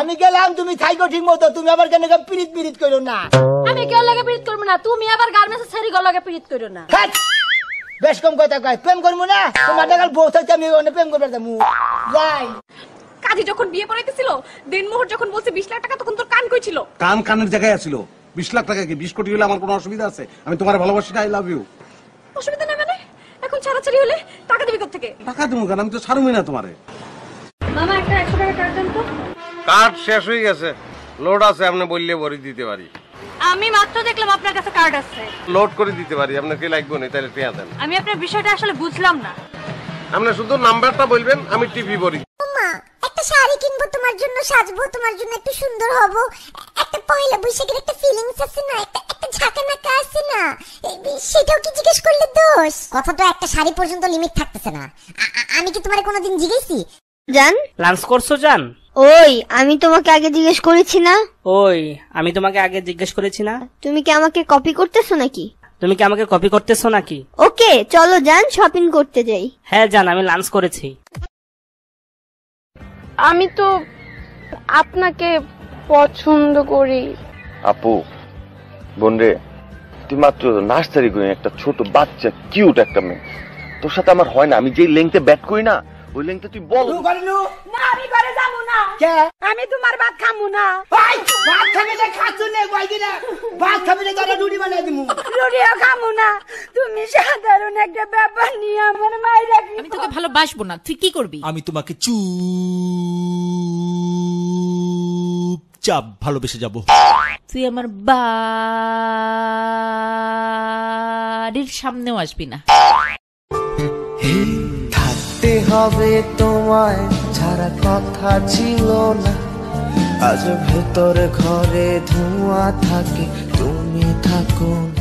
আমি গেলাম তুমি থাইকো ঠিক মতো তুমি আবার কেন পিরিত পিরিত করো না? আমি কেউ লাগে পীড়িত করব না তুমি আবার গার্মেন্টস ছেড়ে গো লাগে পীড়িত করো না। বেশ কম কথা কয় প্রেম করব না? তোমার টাকার বউ থাকতে আমি অনেক প্রেম করবে যাব। যাই। কাজী যখন বিয়ে পড়াইতেছিল দিনমোহর যখন বলছে বিশ লাখ টাকা তখন তোর কান কইছিল। কান কানের জায়গায় আছিল। বিশ লাখ টাকা কি? বিশ কোটি হলে আমার কোনো অসুবিধা আছে? আমি তোমার ভালোবাসি আই লাভ ইউ অসুবিধা নেই মানে? এখন ছাড়াছাড়ি হলে টাকা দিবি থেকে টাকা দেবো কেন? আমি তো ছাড়ুমি না তোমারে। মামা একটা একশো টাকা দেন তো। কার্ড শেষ হয়ে গেছে। লোড আছে আপনি বললে ভরি দিতে পারি। আমি মাত্র দেখলাম আপনার কাছে কার্ড আছে। লোড করে দিতে পারি আপনার কি লাগবে না? তাহলে পেয়ে দেন। আমি আপনার বিষয়টা আসলে বুঝলাম না। আপনি শুধু নাম্বারটা বলবেন আমি টিভি ভরি। মা একটা শাড়ি কিনবো তোমার জন্য সাজবো তোমার জন্য একটু সুন্দর হব। একটা পয়লা বৈশাখের একটা ফিলিংস আছে না একটা একটা ঝাঁকানাকা আছে না? সেটাও কি জিজ্ঞেস করলে দোষ? কথা তো একটা শাড়ি পর্যন্ত লিমিট থাকতেছে না। আমি কি তোমার কোনোদিন জিজ্ঞেসি? জান লাঞ্চ করছ জান? ওই আমি তোমাকে আগে জিজ্ঞেস করেছি না? ওই আমি তোমাকে আগে জিজ্ঞেস করেছি না? তুমি কি আমাকে কপি করতেছো নাকি? তুমি কি আমাকে কপি করতেছো নাকি? ওকে চলো যান শপিং করতে যাই। হ্যাঁ জান আমি লাঞ্চ করেছি। আমি তো আপনাকে পছন্দ করি। আপু বোন রে তুই মাত্র নার্সারি একটা ছোট বাচ্চা কিউট একটা মেয়ে। তোর সাথে আমার হয় না আমি যেই লেংতে ব্যাট করি না ওই লেংতে তুই বল। না আমি ঘরে যাব না। কে? আমি তোমার ভাত খামু না। ভাই ভাত খাবি না খাচ্ছ না কয়দিন ভাত খাবি না তোরা রুটি বানাই দিমু। রুটিও খামু না। তুমি সাধারণ একটা ব্যাপার নিয়ে আমার মায়ের আমি তোকে ভালোবাসবো না। তুই কি করবি? আমি তোমাকে চুপচাপ ভালোবেসে যাব। তুই আমার বাড়ির সামনেও আসবি না। হবে তোমায় ছাড়া কথা ছিল না। আজ ভেতর ঘরে ধোঁয়া থাকে তুমি থাকো না।